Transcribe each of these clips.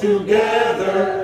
together.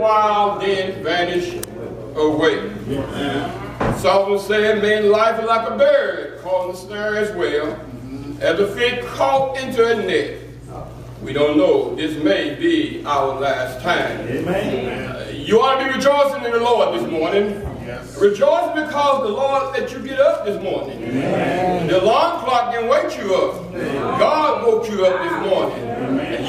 While, then vanish away. Solomon said, Man, life is like a bird caught in the snare as well, as a fish caught into a net. We don't know. This may be our last time. Amen. You ought to be rejoicing in the Lord this morning. Yes. Rejoice because the Lord let you get up this morning. The alarm clock didn't wake you up. God woke you up this morning.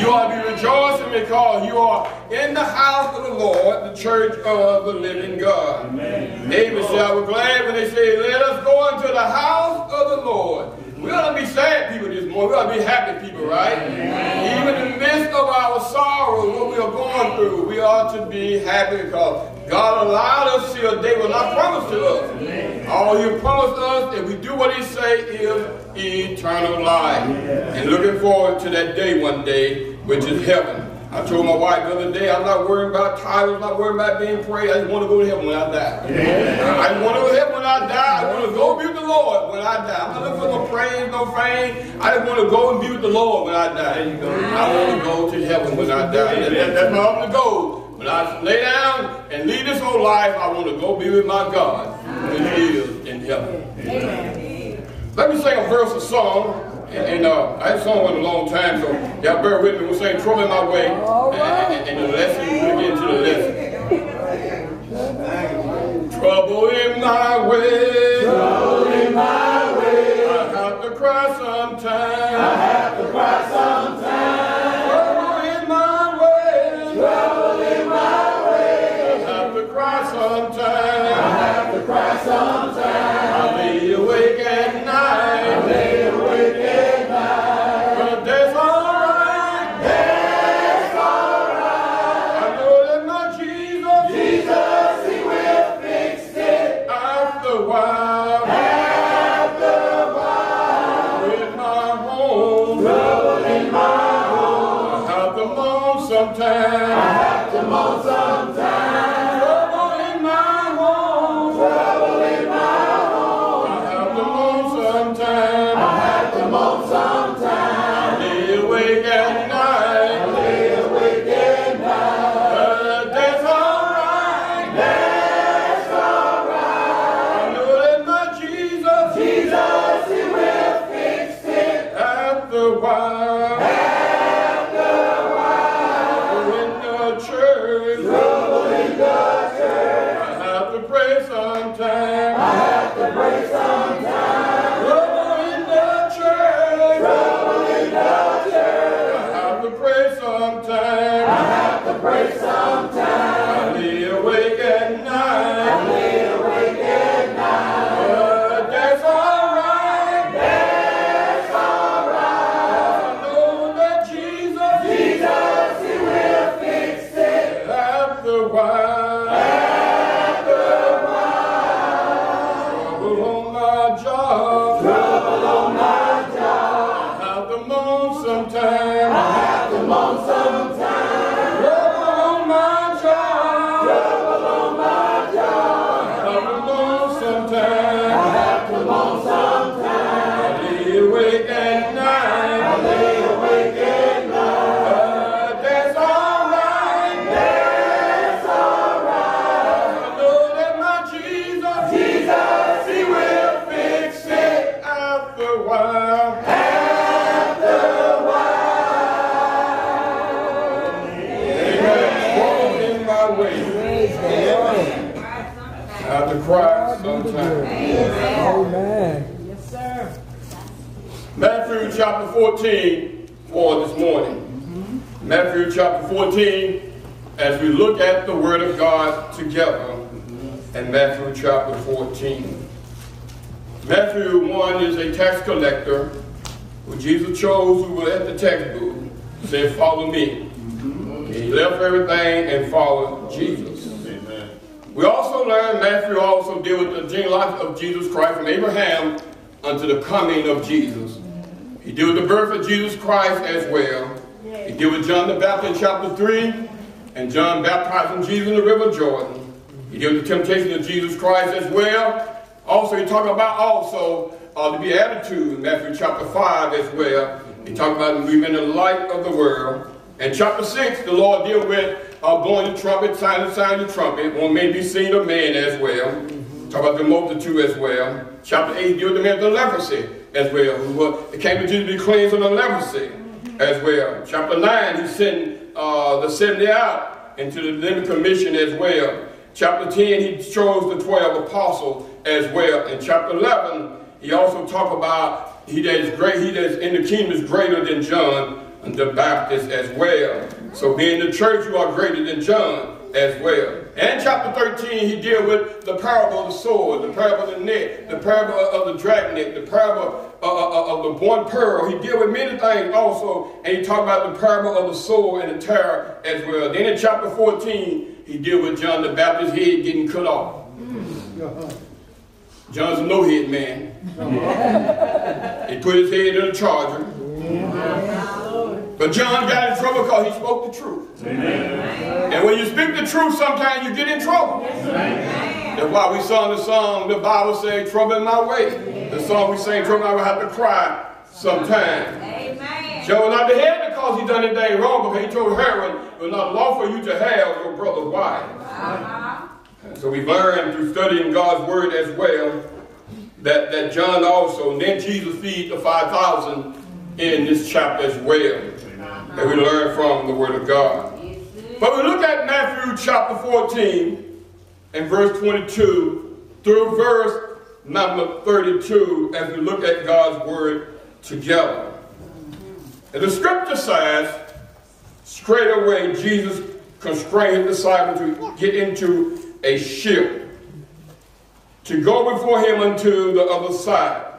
You ought to be rejoicing because you are in the house of the Lord, the church of the living God. David said, I was glad when they said, let us go into the house of the Lord. We ought to be sad people this morning. We ought to be happy people, right? Even in the midst of our sorrow, what we are going through, we ought to be happy because God allowed us to a day will not promise to us. All He promised us, if we do what He say, is eternal life. And looking forward to that day one day, which is heaven. I told my wife the other day, I'm not worried about titles, I'm not worried about being praised. I just want to go to heaven when I die. I just want to go to heaven when I die. I want to go be with the Lord when I die. I'm not looking for no praise, no fame. I just want to go and be with the Lord when I die. I want to go to heaven when I die. That- that- that's my ultimate goal. When I lay down and leave this whole life, I want to go be with my God, which is in heaven. Let me sing a verse of song. And, and, uh, I haven't sung one in a long time, so y'all bear with me. We'll sing Trouble in My Way. And, and, and the lesson, we'll get into the lesson. Trouble in my way. Trouble in my way. I have to cry sometimes. I have to cry sometimes. Trouble in my way. Trouble in my way. I have to cry sometimes. I have to cry sometimes. 14 for this morning. Matthew chapter 14, as we look at the Word of God together, and Matthew chapter 14. Matthew 1 is a tax collector who Jesus chose who was at the tax booth, said, follow me. He left everything and followed Jesus. Amen. We also learn Matthew also deal with the genealogy of Jesus Christ from Abraham unto the coming of Jesus. He deal with the birth of Jesus Christ as well. He deal with John the Baptist in chapter 3 and John baptizing Jesus in the river Jordan. He deal with the temptation of Jesus Christ as well. Also, he talk about also uh, the Beatitude in Matthew chapter 5 as well. He talk about we've been the light of the world. And chapter 6, the Lord deal with uh, blowing the trumpet, sign the sign the trumpet. One may be seen of man as well. Talk about the multitude as well. Chapter 8 deal with the man of the leprosy as well. Who it came to Jesus to be cleansed of the leprosy as well. Chapter 9, he sent uh, the 70 out into the living commission as well. Chapter 10, he chose the 12 apostles as well. In chapter 11, he also talked about he that is great, he that is in the kingdom is greater than John the Baptist as well. So being the church, you are greater than John as well. And chapter 13, he deal with the parable of the sword, the parable of the net, the parable of the dragnet, the parable uh, uh, uh, of the one pearl. He deal with many things also, and he talk about the parable of the sword and the terror as well. Then in chapter 14, he deal with John the Baptist's head getting cut off. John's a no-head man. he put his head in a charger. But John got in trouble because he spoke the truth. Amen. And when you speak the truth, sometimes you get in trouble. Amen. That's why we sung the song, the Bible says, trouble in my way. The song we sang, trouble I will have to cry sometime. Amen. John was not the head because he done anything wrong, because he told Herod, it was not lawful for you to have your brother's wife. Uh-huh. So we learn through studying God's word as well that, that John also, and then Jesus feed the 5,000 in this chapter as well that we learn from the Word of God. But we look at Matthew chapter 14 and verse 22 through verse number 32 as we look at God's Word together. And the scripture says, straight away Jesus constrained his disciples to get into a ship to go before him unto the other side,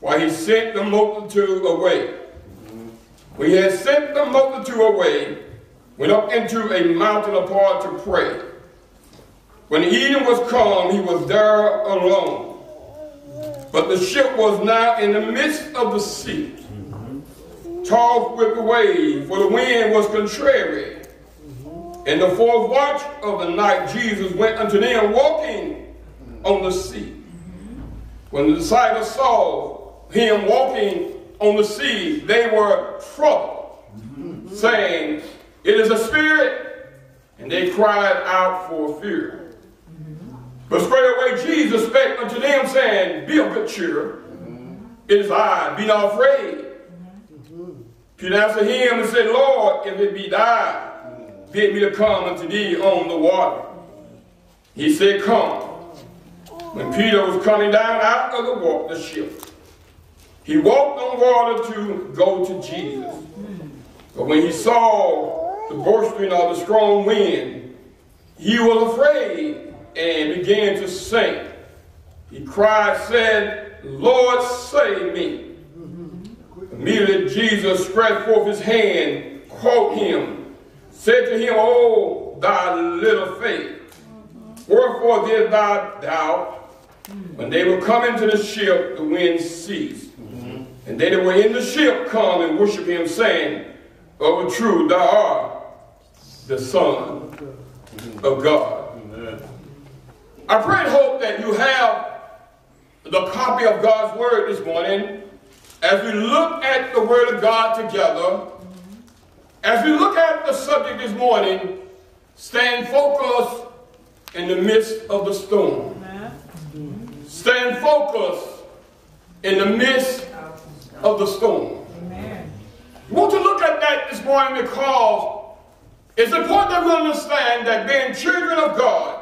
while he sent the multitude away. When he had sent the multitude away, went up into a mountain apart to pray. When evening was come, he was there alone. But the ship was now in the midst of the sea, tossed with the waves, for the wind was contrary. In the fourth watch of the night, Jesus went unto them walking on the sea. When the disciples saw him walking on the sea, they were troubled, saying, It is a spirit, and they cried out for fear. But straightway Jesus spake unto them, saying, Be of good cheer. It is I, be not afraid. Peter answered him and said, Lord, if it be thy, bid me to come unto thee on the water. He said, Come. When Peter was coming down out of the, water, the ship, he walked on water to go to Jesus. But when he saw the boisterous of the strong wind, he was afraid and began to sink. He cried, said, Lord, save me. Immediately Jesus stretched forth his hand, caught him, said to him, Oh, thy little faith, wherefore did thou doubt? When they were coming to the ship, the wind ceased. Mm-hmm. And they that were in the ship come and worship him, saying, Of a truth, thou art the Son of God. Amen. I pray and hope that you have the copy of God's Word this morning as we look at the Word of God together. As we look at the subject this morning, stand focused in the midst of the storm. Stand focused in the midst of the storm. Amen. We want to look at that this morning because it's important that we understand that being children of God,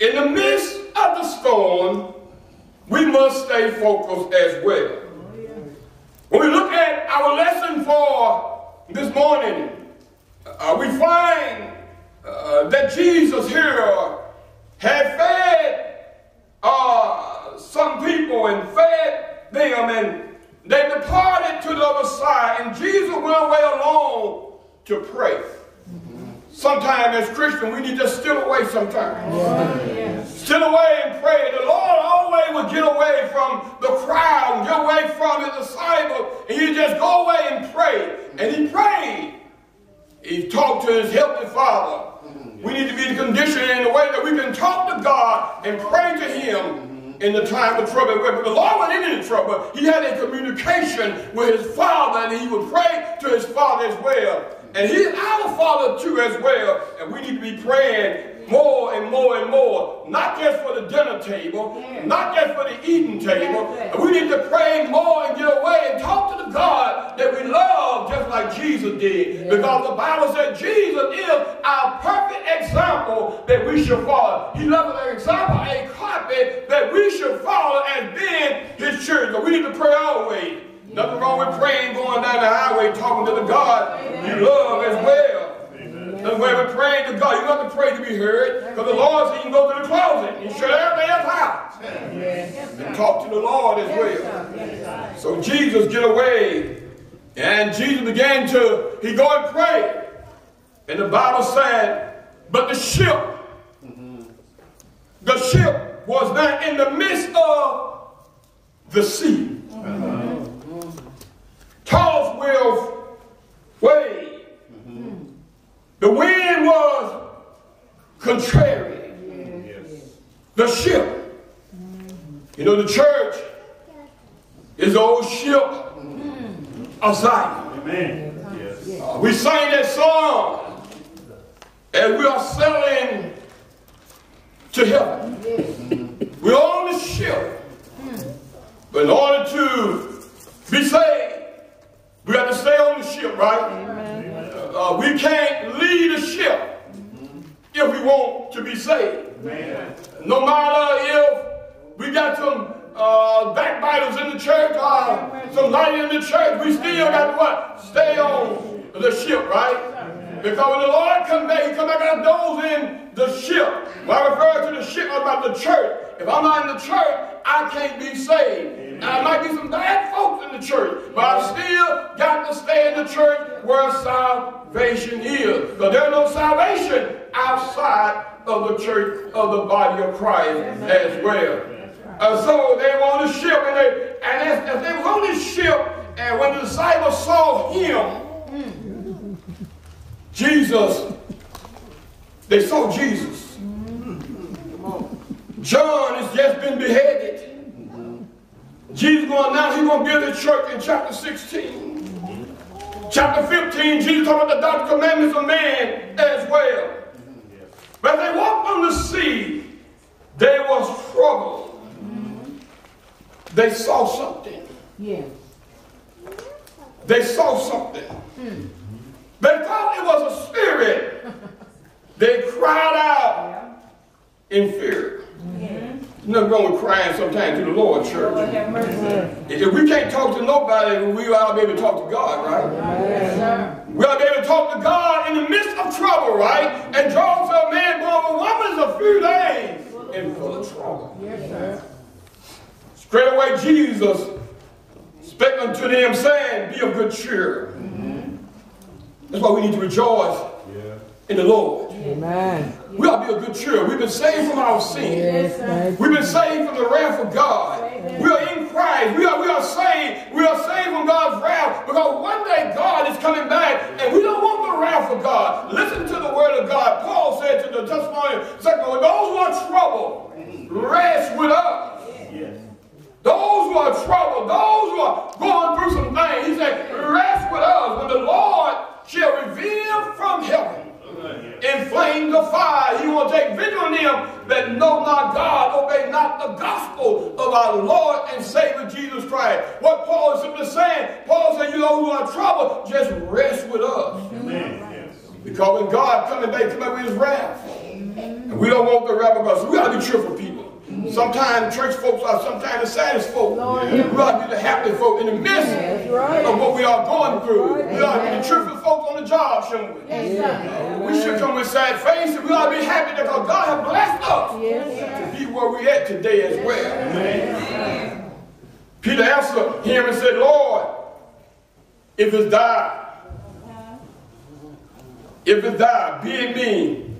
in the midst of the storm, we must stay focused as well. When we look at our lesson for this morning, uh, we find uh, that Jesus here uh, some people and fed them, and they departed to the other side, and Jesus went away alone to pray. Sometimes as Christians, we need to steal away sometimes. Yes. Steal away and pray. The Lord always will get away from the crowd, get away from his disciples, and he just go away and pray. And he prayed. He talked to his heavenly father. We need to be in condition in the way that we can talk to God and pray to him mm-hmm. in the time of trouble. But the Lord was in trouble. He had a communication with his Father, and he would pray to his Father as well. And he's our Father too as well. And we need to be praying more and more and more, not just for the dinner table, not just for the eating table. We need to pray more and get away and talk to the God that we love just like Jesus did. Because the Bible said Jesus is our perfect example that we should follow. He left an example, a copy that we should follow as being his church. But we need to pray always. Nothing wrong with praying going down the highway talking to the God you love as well. That's why we're praying to God. You don't have to pray to be heard. Because the Lord said you can go to the closet and shut everything else out. And talk to the Lord as well. So Jesus get away. And Jesus began to, he go and pray. And the Bible said, but the ship, the ship was not in the midst of the sea. Tossed with waves. The wind was contrary. The ship. You know, the church is the old ship of Zion. Amen. Yes. Uh, we sang that song and we are sailing to heaven. We're on the ship. But in order to be saved, we have to stay on the ship, right? Uh, we can't leave the ship if we want to be saved. Amen. No matter if we got some uh, backbiters in the church or some light in the church, we still got to what? Stay on the ship, right? Because when the Lord come back, he come back out those in the ship. When I refer to the ship, I'm about the church. If I'm not in the church, I can't be saved. Now, there might be some bad folks in the church, but I still got to stay in the church where salvation is. Because there's no salvation outside of the church of the body of Christ as well. And so they were on the ship, and they and as, as they were on this ship, and when the disciples saw him, Jesus, they saw Jesus. John has just been beheaded. Jesus going now, he's going to build a church in chapter 16. Chapter 15, Jesus talking about the doctrine commandments of man as well. But they walked on the sea, there was trouble. They saw something. Yeah. They saw something. Hmm. They thought it was a spirit. They cried out in fear. Nothing wrong with crying sometimes to the Lord, church. Lord have mercy. If we can't talk to nobody, we ought to be able to talk to God, right? Yes, sir. We ought to be able to talk to God in the midst of trouble, right? And Job said, a man born of a woman is a few days in full of trouble. Yes, sir. Straight away, Jesus spake unto them, saying, Be of good cheer. Mm-hmm. That's why we need to rejoice Yeah. in the Lord. Amen. We ought to be of good cheer. We've been saved from our sins. Yes, thank. We've been saved from the wrath of God. We are in Christ. We are, we are saved. We are saved from God's wrath because one day God is coming back and we don't want the wrath of God. Listen to the word of God. Paul said to the Thessalonians, second, those who are troubled, rest with us. Yes. Those who are troubled, those who are going through some things, he said, rest with us when the Lord shall reveal from heaven in flame the fire. He will take vigil on them that know not God, obey not the gospel of our Lord and Savior Jesus Christ. What Paul is simply saying, Paul said, you know who are troubled, just rest with us. Amen. Yes. Because when God coming back, come back with his wrath. And we don't want the wrath of God. So we got to be cheerful people. Sometimes church folks are sometimes the saddest folk. Lord, We ought to be the happy folk in the midst That's right. of what we are going through. We ought to be the cheerful folks on the job, shouldn't we? Yes. We should come with sad faces. We ought to be happy because God has blessed us Yes, to be where we at today as well. Peter answered him and said, Lord, if it's die, if it's die, be it me.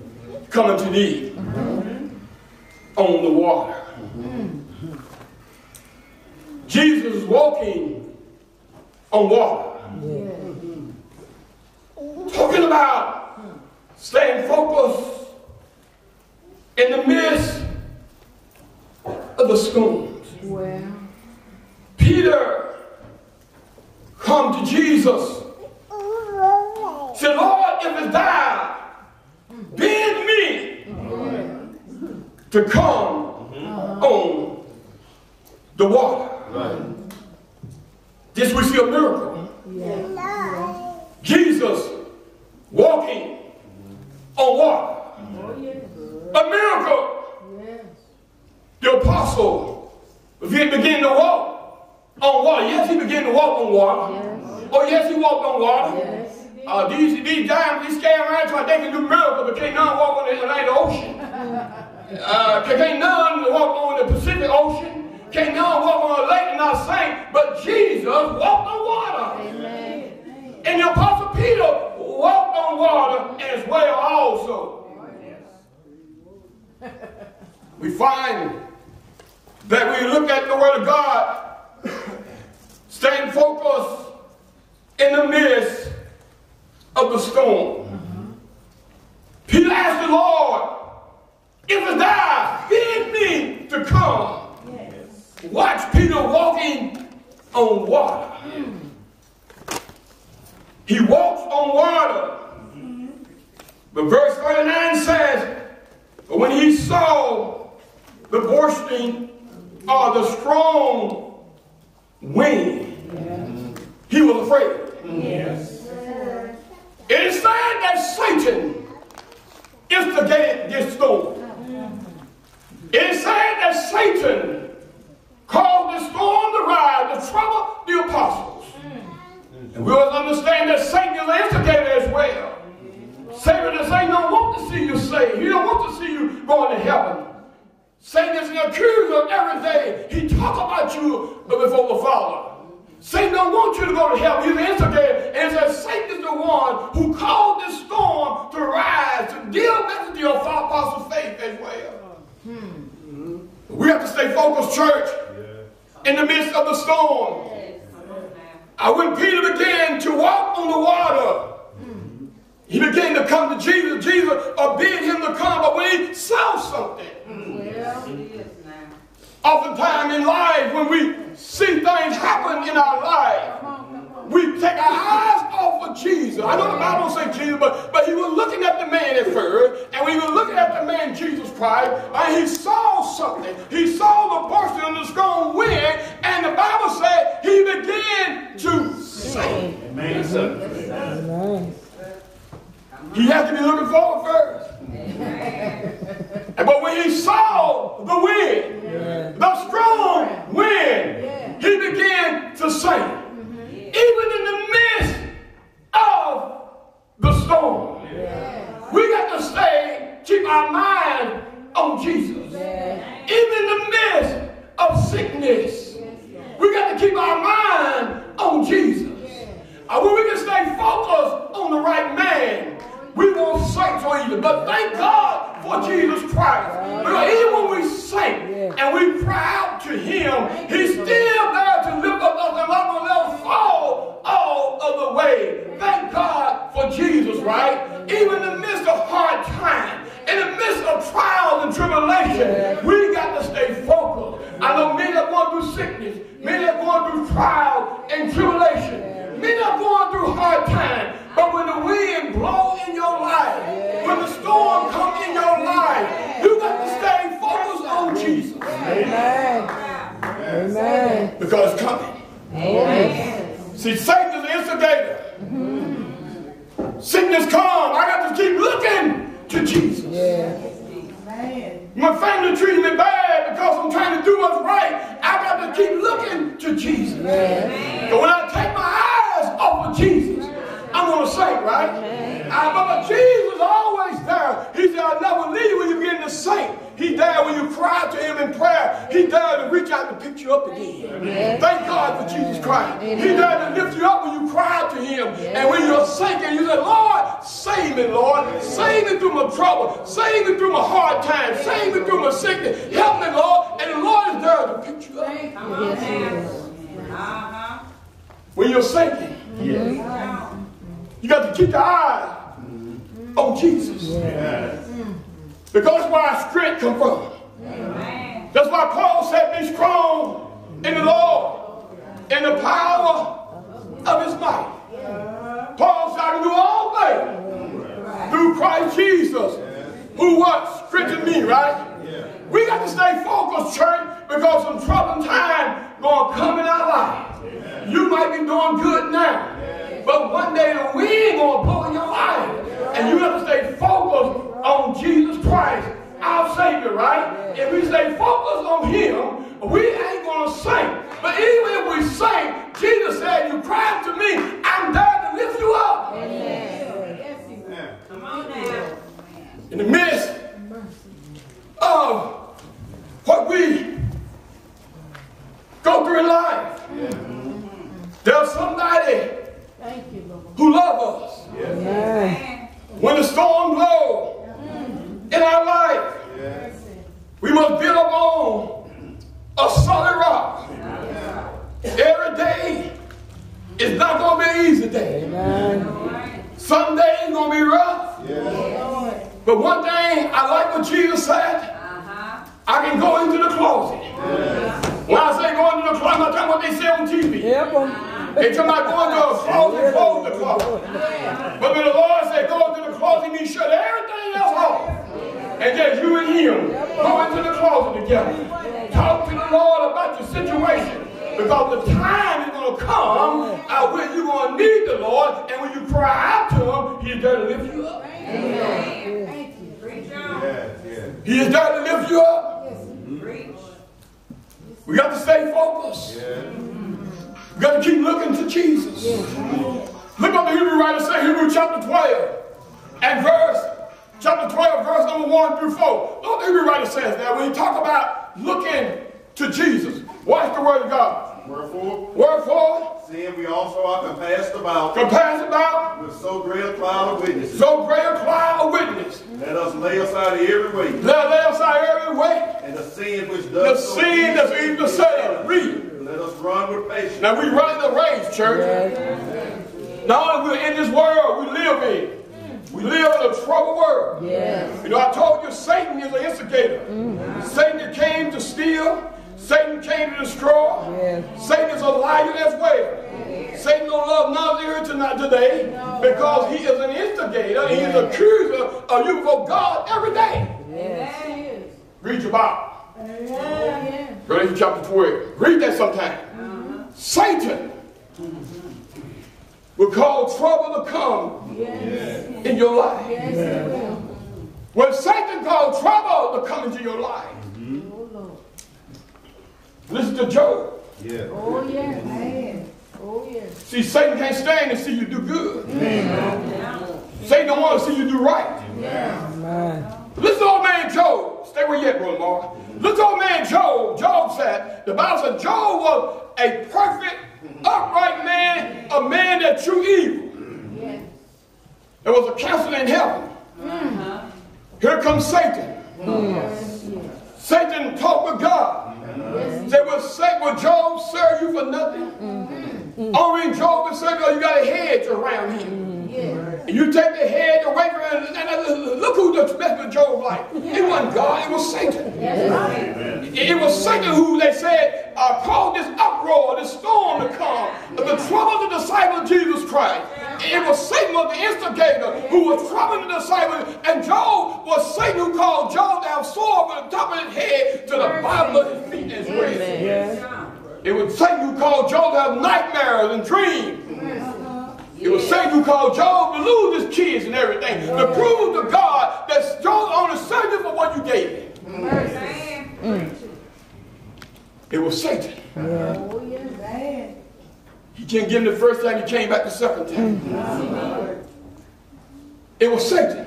coming to thee on the water. Jesus is walking on water. Talking about staying focused in the midst of the storms. Well, Peter come to Jesus. Said, Lord, if it's thou, bid me to come the water. This we see a miracle. Jesus walking on water. Oh A miracle. yes. The apostle if he began to walk on water. Yes, he began to walk on water. Yes. Oh, yes, he walked on water. Yes. Uh, these, these giants, these scam around trying they can do miracles, but can't none walk on the Atlantic Ocean. Uh, can't none walk on the Pacific Ocean. Can't walk on a lake and not sink. But Jesus walked on water. Amen. And the Apostle Peter walked on water as well also. We find that we look at the Word of God, staying focused in the midst of the storm. Peter asked the Lord, if it's thou, bid me to come. Watch Peter walking on water. He walks on water. But verse 39 says, but when he saw the bursting or the strong wind, he was afraid. Yes. It is said that Satan instigated this storm. It is said that Satan caused the storm to rise to trouble the apostles. Mm. And we must understand that Satan is an instigator as well. Satan does Satan don't want to see you saved. He don't want to see you going to heaven. Satan is an accuser every day. He talks about you before the Father. Satan don't want you to go to heaven. He's an instigator. And says Satan is the one who caused this storm to rise, to deal with your apostles' faith as well. Hmm. We have to stay focused, church, in the midst of the storm. Uh, when Peter began to walk on the water, he began to come to Jesus. Jesus bid him to come, but when he saw something, Well, oftentimes in life, when we see things happen in our life, we take our eyes off of Jesus. I know the Bible don't say Jesus, but, but he was looking at the man at first, and when he was looking at the man, Jesus Christ, and he saw something. He saw the portion of the strong wind, and the Bible said he began to sing. Amen. He had to be looking forward first. But when he saw the wind, the strong wind, he began to sing. Even in the midst of the storm. We got to stay, keep our mind on Jesus. Even in the midst of sickness, we got to keep our mind on Jesus. Uh, when we can stay focused on the right man, we won't sink so easily. But thank God for Jesus Christ. Because even when we sink and we cry out to him, he's still there to lift up us and let us fall all of the way. Thank God for Jesus, right? Even in the midst of hard times, in the midst of trials and tribulation, we got to stay focused. I know many are going through sickness, many are going through trials and tribulation. Many are going through hard times, but when the wind blows in your life, when the storm comes in your life, you got to stay focused on Jesus Amen. Amen. Because it's coming. Amen. See, Satan is the instigator. Sickness come. I got to keep looking to Jesus. Yeah. My family treated me bad because I'm trying to do what's right. I got to keep looking to Jesus. But when I take my eyes off of Jesus, I'm going to sink, right? Uh, but, but Jesus is always there. He said, I'll never leave you when you begin to sink. He died when you cry to him in prayer, he died to reach out and pick you up again. Thank God for Jesus Christ. He died to lift you up when you cried to him. And when you're sinking, you say, Lord, save me, Lord. Save me through my trouble. Save me through my hard times. Save me through my sickness. Help me, Lord. And the Lord is there to pick you up. Uh-huh. When you're sinking, you got to keep your eye on Jesus. Because that's where our strength come from. That's why Paul said, be strong in the Lord, and the power of his might. Paul said, I can do all things through Christ Jesus, who what? Strengthened me, right? We got to stay focused, church, because some troubling time gonna come in our life. You might be doing good now, but one day the wind gonna blow in your life, and you have to stay focused on Jesus Christ, our Savior, right? If we stay focused on Him, we ain't gonna sink. But even if we sink, Jesus said, "You cry to me, I'm there to lift you up." Come on now. in the midst of what we go through in life. There's somebody Thank you, Lord. who love us. Amen. When the storm blows mm. in our life, we must build up on a solid rock. Every day is not going to be an easy day. Amen. Some days going to be rough. But one thing I like what Jesus said. Uh-huh. I can go into the closet. When I say go into the closet, I'm not talking about what they say on TV. Help them. They talking about going to a closet, close the closet. But when the Lord said go into the closet, he shut everything else off. And just you and him go into the closet together. Talk to the Lord about your situation. Because the time is going to come uh, when you're going to need the Lord. And when you cry out to him, he's there to lift you up. Thank you. Preach on. He is there to lift you up. Preach. We got to stay focused. We got to keep looking to Jesus. Look what the Hebrew writer say, Hebrew chapter 12 and verse, chapter 12, verse number 1 through 4. Look what the Hebrew writer says now. When he talk about looking to Jesus, watch the word of God. Wherefore, Wherefore, seeing we also are compassed about compass about with so great a cloud of witnesses, so great a cloud of witnesses. let us lay aside every weight Let us lay aside every weight, and the sin which the does so sin that's easy to say. Read. Let us run with patience. Now we run the race, church. Not only we're in this world we live in, we live in a troubled world. Yes. You know, I told you Satan is an instigator. Mm-hmm. Satan came to steal. Satan came to destroy. Yes. Satan is a liar as well. Satan don't love none of you tonight today because he is an instigator. He is an accuser of you for God every day. Yes. Read your Bible. Yeah. Galatians chapter 12. Read that sometime. Satan will cause trouble to come Yes. in your life. Yes. When Satan calls trouble to come into your life, Oh, Lord. listen to Job. Yeah. Oh, yeah. Man. Oh, yeah. See, Satan can't stand to see you do good. Satan don't want to see you do right. Amen. Listen to old man Job. Stay where you at, Brother Mark. Listen to old man Job. Job said, the Bible said Job was a perfect, upright man, a man that true evil. Yes. There was a council in heaven. Uh-huh. Here comes Satan. Satan talked with God. Said, will, Satan, will Job serve you for nothing? Mm-hmm. Only Job say, no, you got a hedge around him. Yes. And you take the head away from him, and, and look who just messed with Job's life. It wasn't God, it was Satan. That's right. It it was Satan who they said uh, caused this uproar, this storm to come, the trouble of the disciple of Jesus Christ. It was Satan was the instigator who was troubling the disciples, and Job was Satan who called Job to have sword from the top of his head to the bottom of his feet as well. Yes. It was Satan who called Job to have nightmares and dreams. It was Satan who caused Job to lose his kids and everything. To prove to God that Job only served you for what you gave him. Man. It was Satan. Oh, yeah. He didn't give him the first time, he came back the second time. It was Satan.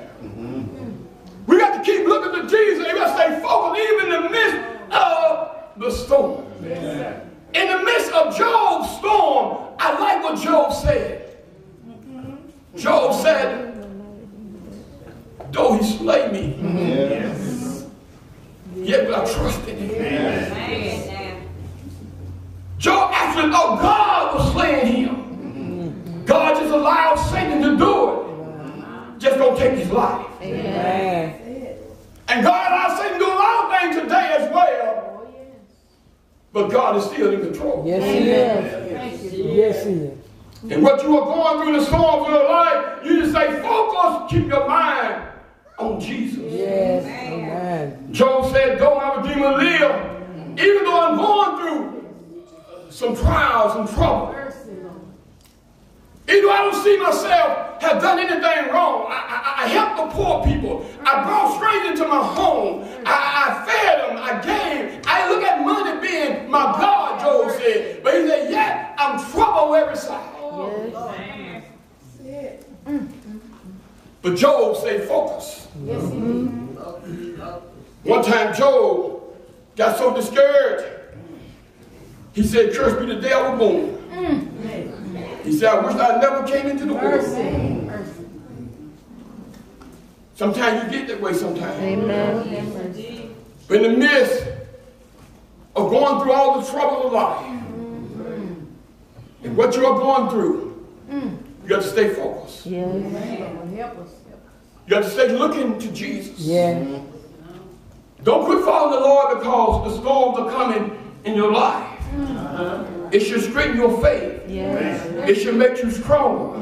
We got to keep looking to Jesus. We got to stay focused even in the midst of the storm. In the midst of Job's storm, I like what Job said. Job said, though he slay me, yet will I trust in him. Man, now. Job actually thought God was slaying him. God just allowed Satan to do it. Just gonna take his life. Amen. And God allowed Satan to do a lot of things today as well. But God is still in control. Yes, he is. Yes, he is. And what you are going through the storms of your life, you just say, focus, keep your mind on Jesus. Yes. Amen. Job said, though my Redeemer live, even though I'm going through some trials and trouble, even though I don't see myself have done anything wrong, I, I, I helped the poor people. I brought strangers into my home. I, I fed them. I gave. I look at money being my God, Job said. But he said, yet I'm troubled on every side. But Job stayed focused. One time Job got so discouraged, he said, Curse be the day I was born. He said, I wish I never came into the world. Sometimes you get that way sometimes. Amen. But in the midst of going through all the trouble of life, and what you are going through, mm. you got to stay focused. Yes. Help us. You got to stay looking to Jesus. Yeah. Don't quit following the Lord because the storms are coming in your life. Mm. It should strengthen your faith. Yes. It should make you stronger.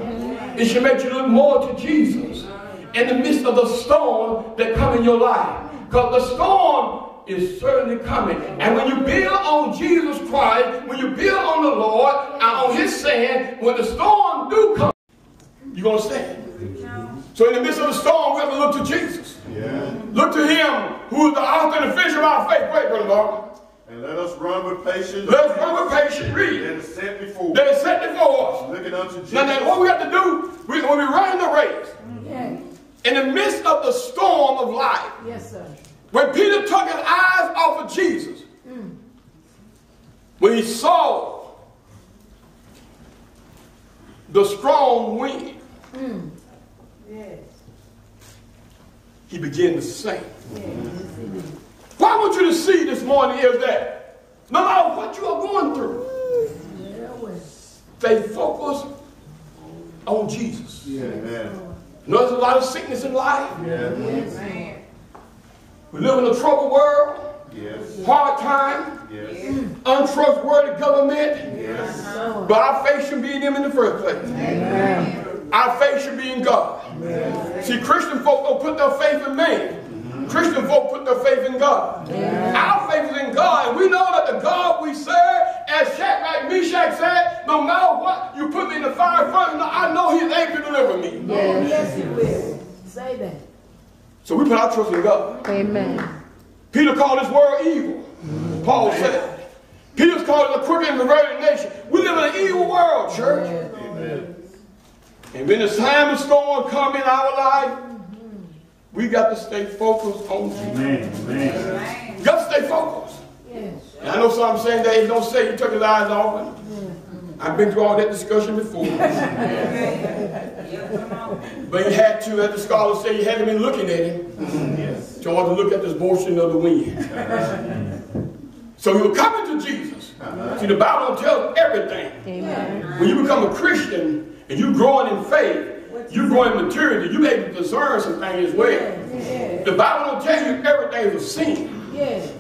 It should make you look more to Jesus in the midst of the storm that come in your life. Because the storm is certainly coming. And when you build on Jesus Christ, when you build on the Lord and on His saying, when the storm do come, you're going to stand. So in the midst of the storm, we have to look to Jesus. Yeah. Look to Him who is the author and the finisher of our faith. Wait, Brother Mark. And let us run with patience. Let us run with patience. Read. That is set before. That is set before us. Looking unto Jesus. Now, now, what we have to do, we, when we run the race, Yeah. in the midst of the storm of life, Yes, sir. When Peter took his eyes off of Jesus, when he saw the strong wind, Yes. he began to sink. What I want you to see this morning is that no matter what you are going through, Yeah, well. stay focused on Jesus. Yeah. You know, there's a lot of sickness in life. Yeah. Man. We live in a troubled world, Yes. hard time, Yes. untrustworthy government. Yes. But our faith should be in Him in the first place. Amen. Our faith should be in God. Amen. See, Christian folk don't put their faith in man. Christian folk put their faith in God. Our faith is in God, and we know that the God we serve, as Shadrach, Meshach said, no matter what you put me in the fire furnace, I know He's able to deliver me. Oh, yes, he will. Say that. So we put our trust in God. Amen. Peter called this world evil. Paul said. Peter's called it a crooked and perverted nation. We live in an evil world, church. Amen. And when the time of storm come in our life, we got to stay focused on Jesus. Amen. You got to stay focused. Yes. And I know some saying that he don't say he took his eyes off. And I've been through all that discussion before. but he had to, as the scholars say, he had to be looking at him. Yes. to to look at this motion of the wind. so he was coming to Jesus. Uh-huh. See, the Bible tells everything. Amen. When you become a Christian and you're growing in faith, you're growing in maturity, you able to discern some things as well. Yes. The Bible don't tell you everything is a sin. Yes.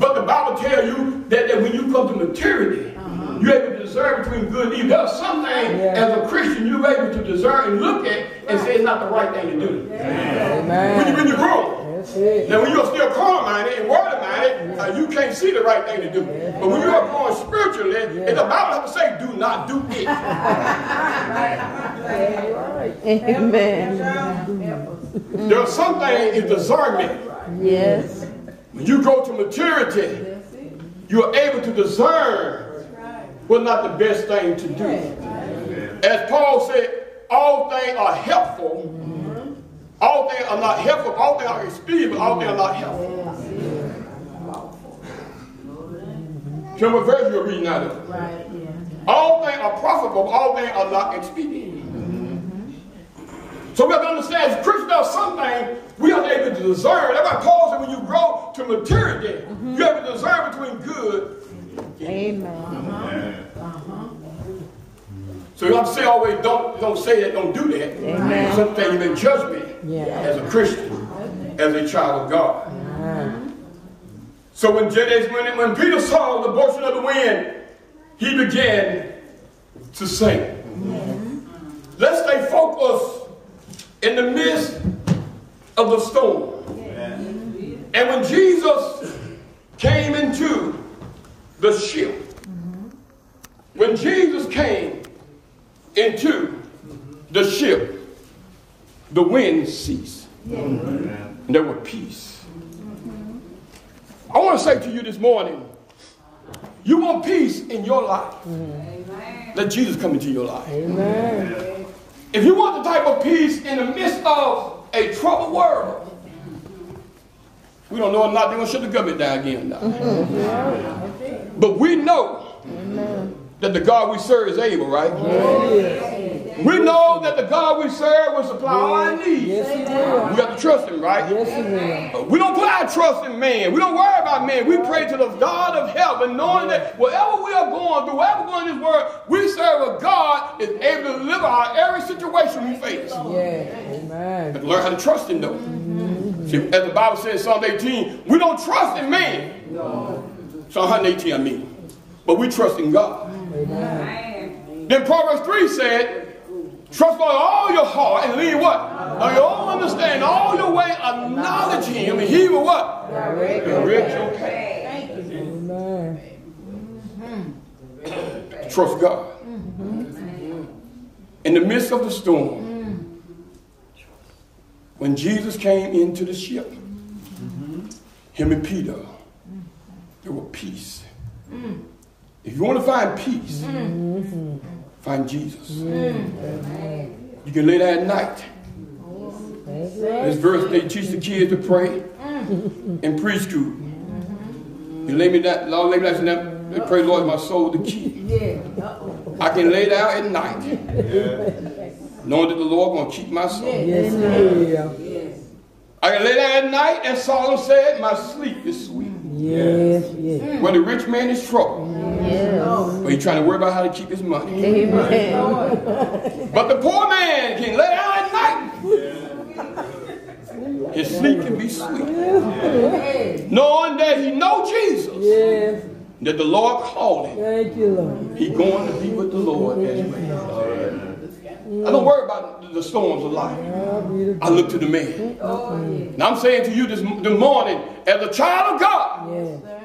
But the Bible tells you that, that when you come to maturity, you're able to discern between good and evil. There are some things Yeah. as a Christian you're able to discern and look at and say it's not the right thing to do. When, you, Amen. when you grow. That's it. Now, when you're still carnal-minded and worldly-minded, uh, you can't see the right thing to do. But when you are growing spiritually, and the Bible to say, do not do it. Amen. There are some things in discernment. Yes. When you grow to maturity, you are able to discern what's not the best thing to do. As Paul said, all things are helpful. All things are not helpful. All things are expedient, but all things are not helpful. Me what verse you're reading out of. All things are profitable, all things are not expedient. So we have to understand, as Christians, some things we are able to discern. That's why Paul said when you grow to maturity, you have to discern between good. Amen. So you have to say always, don't, don't say that, don't do that. Amen. Some things you may judge me Yeah. as a Christian, as a child of God. So when, Jades, when, when Peter saw the motion of the wind, he began to sing. Let's stay focused in the midst of the storm. And when Jesus came into the ship, when Jesus came into the ship, the wind ceased. And there was peace. I want to say to you this morning, you want peace in your life. Let Jesus come into your life. Amen. If you want the type of peace in the midst of a troubled world, we don't know or not, they're going to shut the government down again. now. But we know that the God we serve is able, right? We know that the God we serve will supply all our needs. Yes. We have to trust him, right? Yes. Uh, we don't put our trust in man. We don't worry about man. We pray to the God of heaven, knowing that whatever we are going through, whatever we're going in this world, we serve a God is able to deliver our every situation we face. Yeah. Amen. But learn how to trust him though. See, as the Bible says in Psalm 18, we don't trust in man. Psalm 118, I mean. But we trust in God. Amen. Then Proverbs 3 said, Trust God all your heart and lean what? On your own understanding, all your way acknowledge him, and he will what? Direct your path. Amen. Mm-hmm. Trust God. Mm-hmm. In the midst of the storm, mm. when Jesus came into the ship, mm-hmm. him and Peter, there was peace. Mm. If you want to find peace, mm. find Jesus. Mm. You can lay there at night. This verse they teach the kids to pray in preschool. You mm-hmm. lay me that, Lord, lay me down, and they pray, Lord, my soul to keep. Yeah. I can lay down at night, knowing that the Lord gonna keep my soul. Yes, he will. I can lay down at night, as Solomon said, my sleep is sweet. Yes, yes. Mm. When the rich man is troubled, Yes. Oh. but he's trying to worry about how to keep his money. Amen. But the poor man can lay down at night. His sleep can be sweet. Knowing that he know Jesus, Yes. that the Lord called him. Thank you, Lord. He going to be with the Lord as well. I don't worry about the storms of life. I look to the man. And I'm saying to you this, this morning, as a child of God,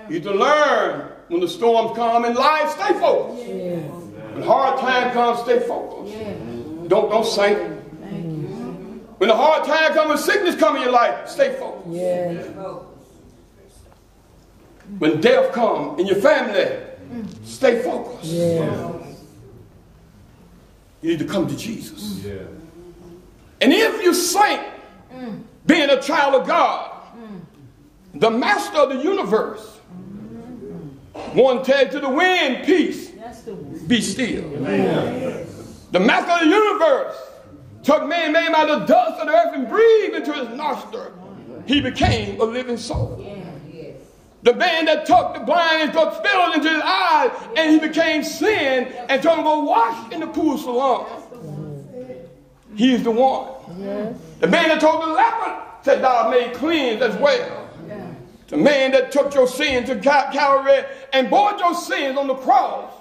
you to learn when the storms come in life, stay focused. When hard time comes, stay focused. Don't don't sink. When the hard time comes, when sickness comes in your life, stay focused. When death comes in your family, stay focused. You need to come to Jesus. Mm. Yeah. And if you sink, mm. being a child of God, mm. the master of the universe, one tell to the wind, peace, the be still. The master of the universe took man, made him out of the dust of the earth and breathed into his nostril. He became a living soul. The man that took the blind and took spittle into his eyes and he became sin and told him to wash in the pool of Siloam. He is the one. The man that told the leper said, Thou made clean as well. The man that took your sins to Cal- Calvary and bore your sins on the cross.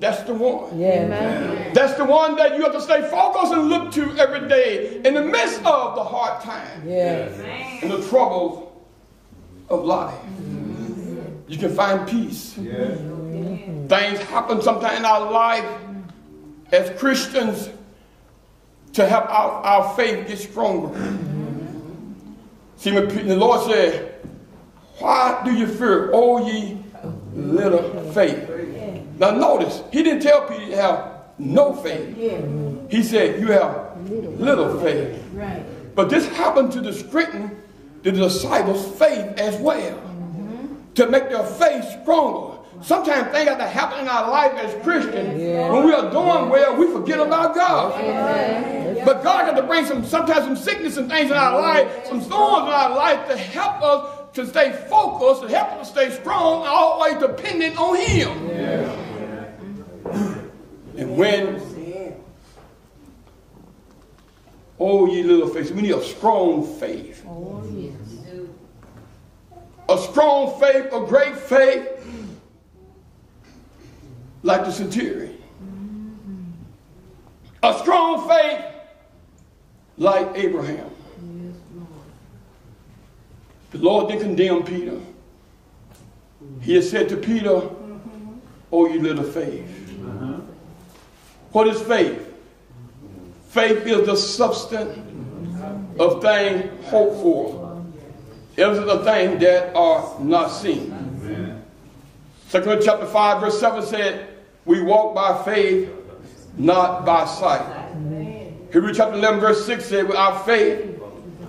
That's the one. Yes. That's the one that you have to stay focused and look to every day in the midst of the hard times Yes. and the troubles of life. You can find peace. Things happen sometimes in our life as Christians to help our, our faith get stronger. See, the Lord said, Why do you fear, O ye little faith? Now notice, he didn't tell Peter to have no faith. He said, You have little faith. But this happened to the strengthen the disciples' faith as well. To make their faith stronger. sometimes things have to happen in our life as Christians. Yeah. When we are doing well, we forget about God. But God got to bring some sometimes some sickness and things in our life, some storms in our life to help us to stay focused, to help us stay strong, always dependent on Him. And when, oh, ye little faith, we need a strong faith. Oh, yes. A strong faith, a great faith, like the centurion. A strong faith, like Abraham. The Lord did condemn Peter. He had said to Peter, Oh, you little faith. Uh-huh. What is faith? Faith is the substance of things hoped for. Evidence the things that are not seen. Second Corinthians chapter 5, verse 7 said, We walk by faith, not by sight. Hebrews chapter 11, verse 6 said, Without faith,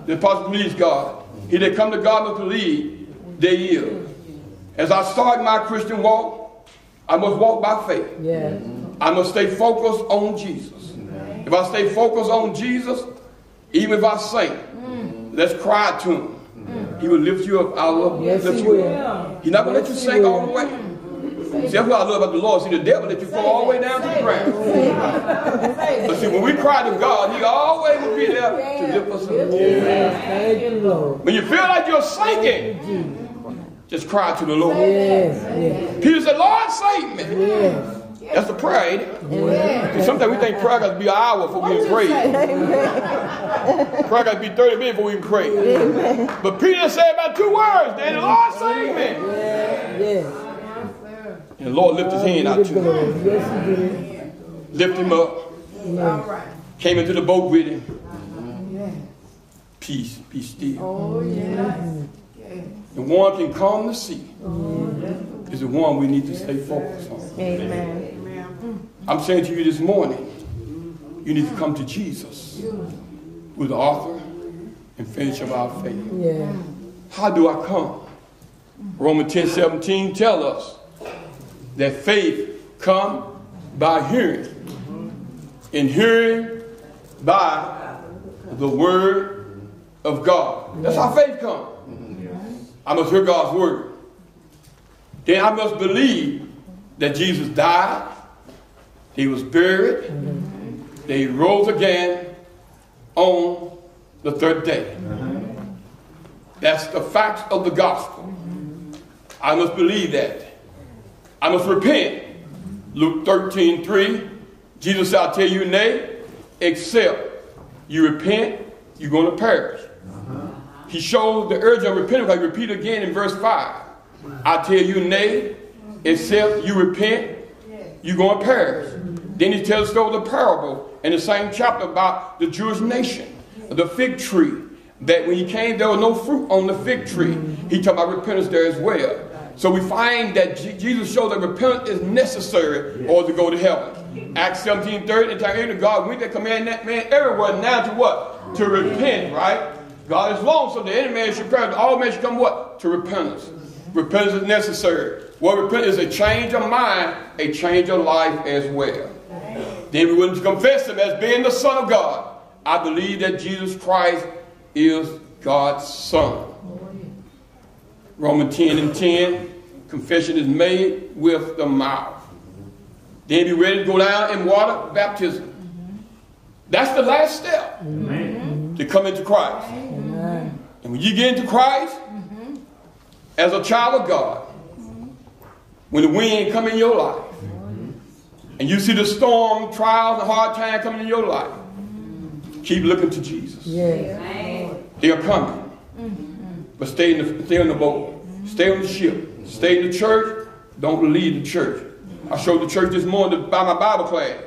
the apostle believes God. He that come to God must believe he is. As I start my Christian walk, I must walk by faith. Yes. I must stay focused on Jesus. If I stay focused on Jesus, even if I sing, mm. let's cry to him. Mm. He will lift you up. I love Yes, lift he you will. up. He's not going to let you Yes, he sink will. all the way. See, that's what I love about the Lord. See, the devil let you fall all the way down to the ground. But see, when we cry to God, he always will be there to lift us up. Yes. Thank. When you feel like you're sinking, just cry to the Lord. Yes. Yes. Peter said, Lord, save me. Yes. That's the prayer, ain't it? Sometimes we think prayer got to be an hour before we pray. Prayer got to be 30 minutes before we can pray. But Peter said about two words, then the Lord save me. Yes. And the Lord lifted his hand out to him. Yes, he did. lift him up, right. came into the boat with him. Peace, be still. Oh, yeah. The one can calm the sea is the one we need to stay focused on. Amen. I'm saying to you this morning, you need to come to Jesus, who's the author and finisher of our faith. Yeah. How do I come? Romans 10 17 tell us that faith come by hearing, and hearing by the word of God. That's how faith comes. I must hear God's word. Then I must believe that Jesus died, he was buried, that he rose again on the third day. That's the facts of the gospel. I must believe that. I must repent. Luke 13, 3. Jesus said, I'll tell you nay, except you repent, you're going to perish. He shows the urge of repentance. I repeat again in verse 5. I tell you nay, except you repent, you're going to perish. Then he tells of the parable in the same chapter about the Jewish nation, the fig tree. That when he came, there was no fruit on the fig tree. He talked about repentance there as well. So we find that Jesus showed that repentance is necessary or to go to heaven. Acts 17, 30, the time of God, we can command that man everywhere now to what? To repent, right? God is long, so the any man should perish. All men should come what? To repentance. Repentance is necessary. What repentance is a change of mind, a change of life as well. Then we willing to confess him as being the Son of God. I believe that Jesus Christ is God's Son. Romans 10 and 10, confession is made with the mouth. Then be ready to go down in water baptism. That's the last step to come into Christ. Amen. And when you get into Christ, as a child of God, when the wind come in your life, mm-hmm. and you see the storm, trials, and hard times coming in your life, keep looking to Jesus. Yes. They are coming. Mm-hmm. But stay in, the, stay in the boat. Stay on the ship. Stay in the church. Don't leave the church. I showed the church this morning by my Bible class.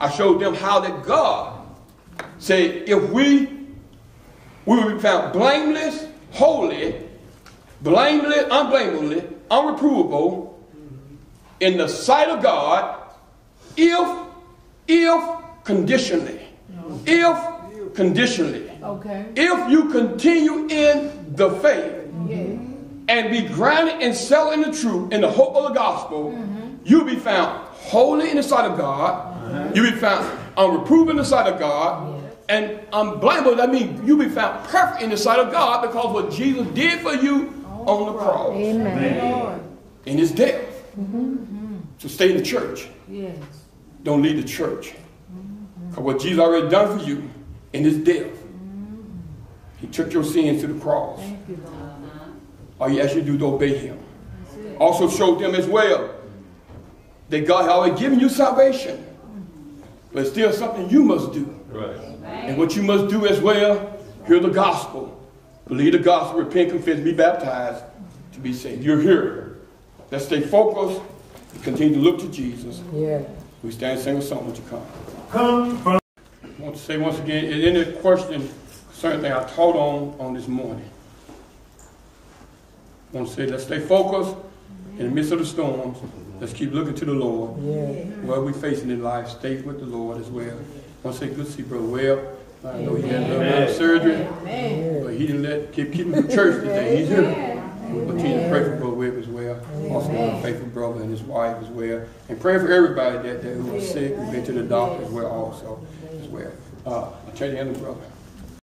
I showed them how that God said if we we will be found blameless, holy, blameless, unblameably, unreprovable in the sight of God if, if conditionally. If conditionally. Okay. If you continue in the faith Yeah. and be grounded and settled in the truth, in the hope of the gospel, mm-hmm. you'll be found holy in the sight of God. Uh-huh. You'll be found unreproved in the sight of God. And unblameable, that means you'll be found perfect in the sight of God because what Jesus did for you oh, on the cross Amen. in his death. Mm-hmm. So stay in the church. Yes. Don't leave the church. Because what Jesus already done for you in his death, he took your sins to the cross. All you ask you to do is obey him. Also showed them as well that God had already given you salvation. But it's still something you must do. Right. And what you must do as well, hear the gospel. Believe the gospel, repent, confess, be baptized to be saved. You're here. Let's stay focused and continue to look to Jesus. Yeah. We stand and sing a song. Would you come? Come from I want to say once again, is any question concerning thing I taught on on this morning? I want to say, let's stay focused in the midst of the storms. Let's keep looking to the Lord. Yeah. What we're facing in life, stay with the Lord as well. I want to say good to see Brother Webb. I know he had a little bit of surgery, but he didn't let keep keep him from church today. He's here. Continue to pray for Brother Webb as well. Also want to pray for brother and his wife as well. And pray for everybody that, that who was sick, who've been to the doctor as well also as well. Uh, I'll turn you in to brother.